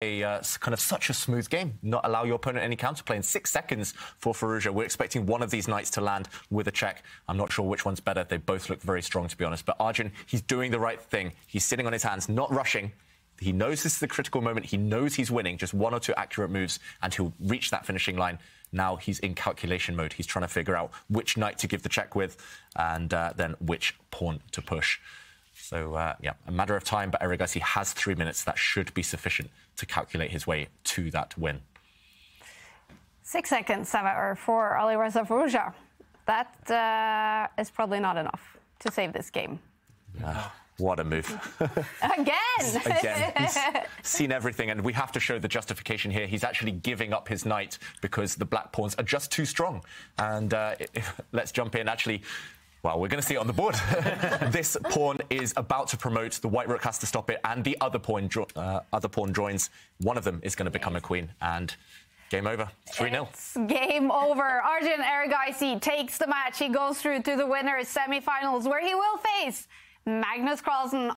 a uh, kind of such a smooth game, not allow your opponent any counterplay. In six seconds for Firouzja, we're expecting one of these knights to land with a check. I'm not sure which one's better. They both look very strong, to be honest. But Arjun, he's doing the right thing. He's sitting on his hands, not rushing. He knows this is the critical moment. He knows he's winning. Just one or two accurate moves, and he'll reach that finishing line. Now he's in calculation mode. He's trying to figure out which knight to give the check with, and uh, then which pawn to push. So, uh, yeah, a matter of time, but Erigaisi has three minutes. That should be sufficient to calculate his way to that win. Six seconds, however, for Alireza Firouzja. That uh, is probably not enough to save this game. Uh, what a move. Again! Again. He's seen everything, and we have to show the justification here. He's actually giving up his knight because the black pawns are just too strong. And uh, let's jump in. Actually, well, we're going to see it on the board. this pawn is about to promote. The white rook has to stop it, and the other pawn, uh, other pawn joins. One of them is going to become a queen, and game over. 3 0. Game over. Arjun Erigaisi takes the match. He goes through to the winners' semi-finals, where he will face Magnus Carlsen.